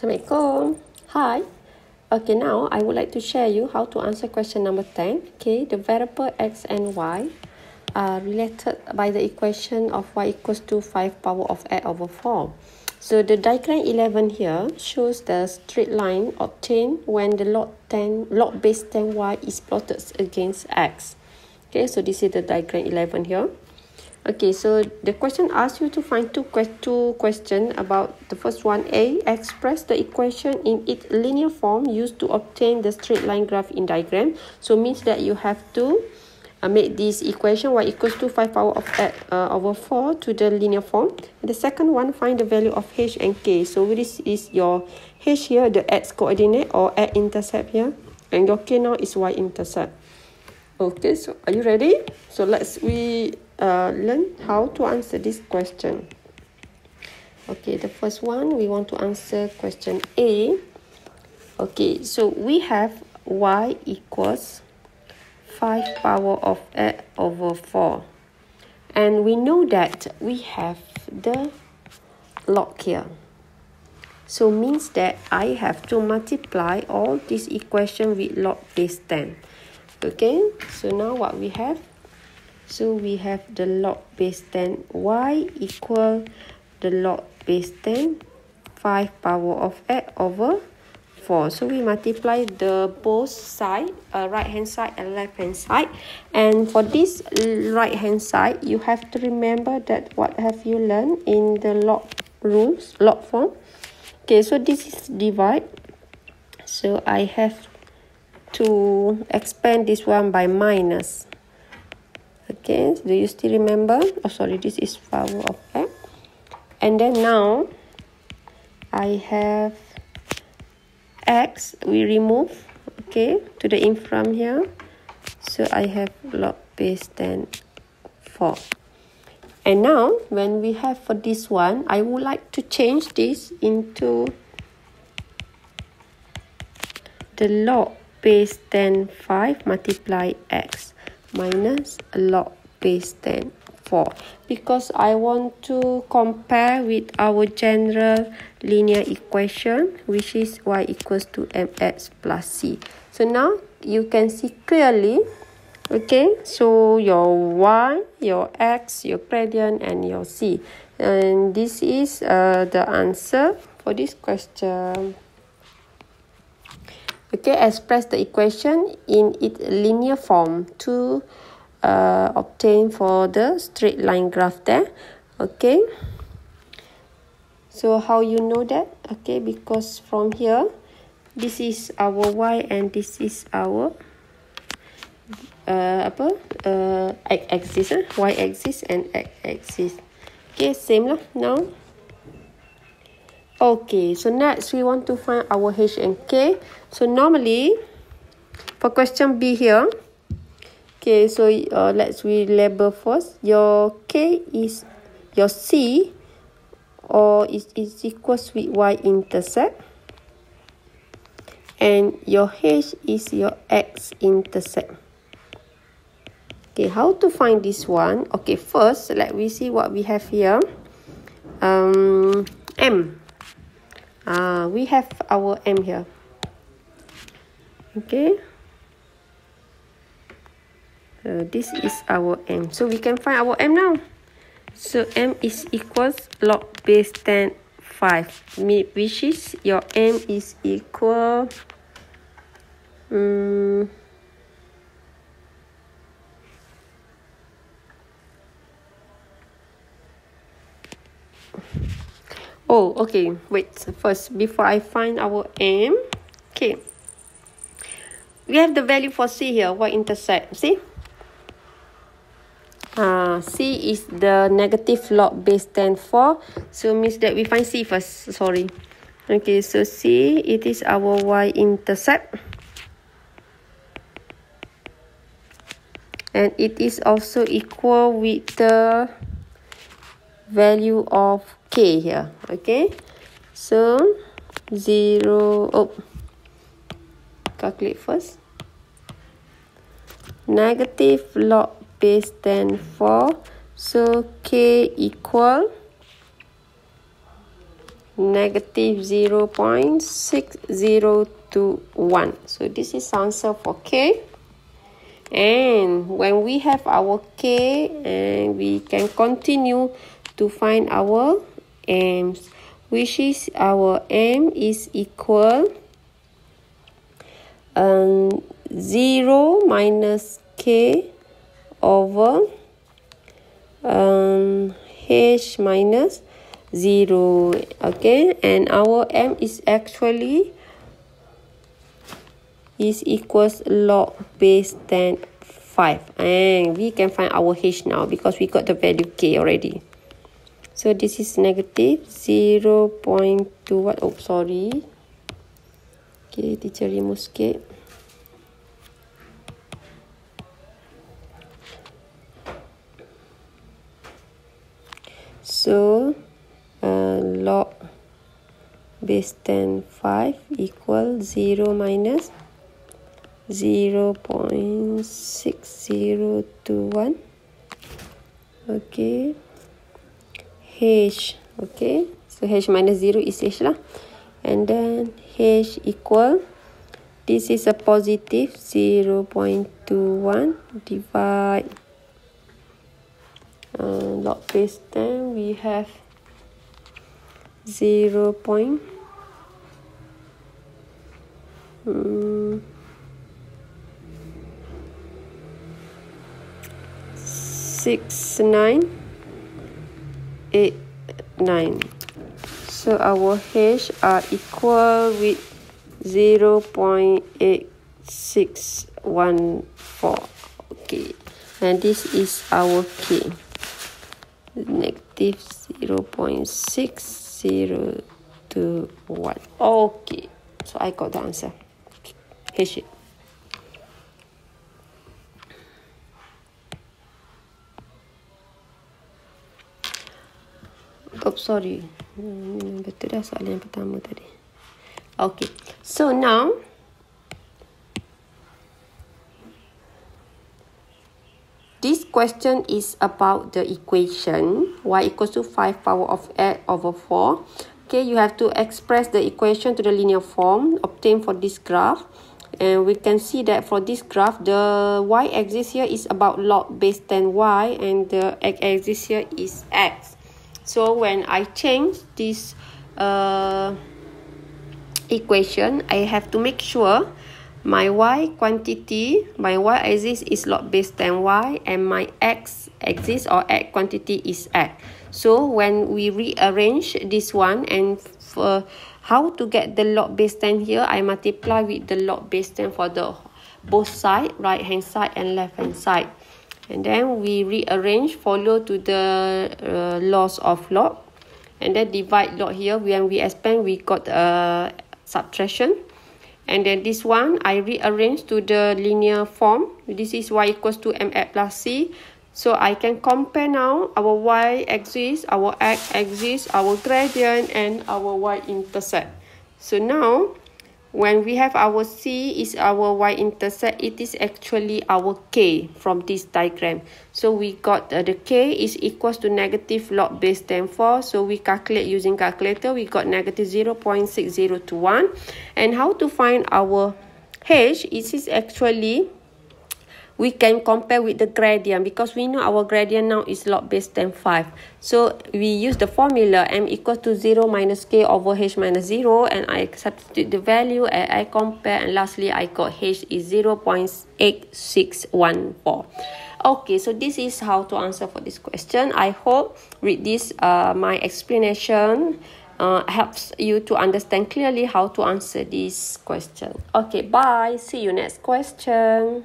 Assalamualaikum. Hi. Okay, now I would like to share you how to answer question number 10. Okay, the variable x and y are related by the equation of y equals to 5 power of x over 4. So the diagram 11 here shows the straight line obtained when the log 10 log base 10y is plotted against x. Okay, so this is the diagram 11 here. Okay, so the question asks you to find two, que two questions about the first one. A, express the equation in its linear form used to obtain the straight line graph in diagram. So means that you have to uh, make this equation y equals to 5 power of uh, over 4 to the linear form. The second one, find the value of h and k. So this is your h here, the x coordinate or x intercept here. And your k now is y intercept. Okay, so are you ready? So let's we uh, learn how to answer this question. Okay, the first one, we want to answer question A. Okay, so we have y equals 5 power of x over 4. And we know that we have the log here. So means that I have to multiply all this equation with log base 10. Okay, so now what we have? So we have the log base 10 y equal the log base 10 5 power of x over 4. So we multiply the both side, uh, right hand side and left hand side. And for this right hand side, you have to remember that what have you learned in the log rules, log form. Okay, so this is divide. So I have to expand this one by minus. Okay, do you still remember? Oh, sorry, this is power of x. And then now, I have x we remove okay to the in from here so I have log base 10 4 and now when we have for this one I would like to change this into the log base 10 5 multiply x minus log 10 4 because I want to compare with our general linear equation which is y equals to mx plus c. So now you can see clearly okay so your y your x your gradient and your c. And this is uh, the answer for this question. Okay express the equation in its linear form to uh, obtain for the straight line graph there okay? So how you know that? Okay because from here this is our y and this is our uh, apa? Uh, x axis eh? y axis and x axis. Okay same lah now. Okay so next we want to find our h and k. So normally for question b here Okay, so uh, let's we label first. Your K is your C or is, is equals with Y intercept. And your H is your X intercept. Okay, how to find this one? Okay, first, let we see what we have here. Um, M. Uh, we have our M here. Okay. Uh, this is our m. So we can find our m now. So m is equals log base 10 5 which is your m is equal um, oh okay wait first before i find our m okay. We have the value for c here y intercept see Uh, C is the negative log base 10 4. So means that we find C first. Sorry. Okay, so C, it is our y-intercept. And it is also equal with the value of K here. Okay. So, 0, oh, calculate first. Negative log base 10 4 so k equal negative 0 0.6021 so this is answer for k. And when we have our k and we can continue to find our m's which is our m is equal um, 0 minus k over um, h minus 0 okay? And our m is actually is equals log base 10 5 and we can find our h now because we got the value k already. So this is negative 0 0.2 what oh sorry. Okay teacher remove sikit so uh, log base 10 5 equal 0 minus 0 0.6021 okay. H. Okay. So h minus 0 is h lah. And then h equal this is a positive 0 0.21 divide uh, log base 10 we have 0 point. Um, six nine. Eight nine. So our h are equal with 0 0.8614 okay. And this is our k negative 0 0.6021 okay so i got the answer h Oh, sorry. Hmm, betul dah soalan yang pertama tadi. Okay. So now, this question is about the equation y equals to 5 power of x over 4. Okay, you have to express the equation to the linear form obtained for this graph. And we can see that for this graph, the y-axis here is about log base 10y and the x-axis here is x. So when I change this uh, equation, I have to make sure my y quantity, my y-axis is log base 10y and my x-axis or x quantity is x. So when we rearrange this one and for how to get the log base 10 here, I multiply with the log base 10 for the both side, right hand side and left hand side. And then we rearrange follow to the uh, laws of log and then divide log here. When we expand we got a subtraction and then this one I rearrange to the linear form. This is y equals to mx plus c. So I can compare now our y axis our x axis our gradient and our y intercept. So now when we have our C is our y-intercept, it is actually our K from this diagram. So we got uh, the K is equals to negative log base 10 4. So we calculate using calculator, we got negative 0 0.6021. And how to find our H, it is actually we can compare with the gradient because we know our gradient now is log base 10 5. So we use the formula m equals to 0 minus k over h minus 0 and I substitute the value and I compare and lastly I got h is 0 0.8614. Okay, so this is how to answer for this question. I hope with this uh, my explanation uh, helps you to understand clearly how to answer this question. Okay, bye. See you next question.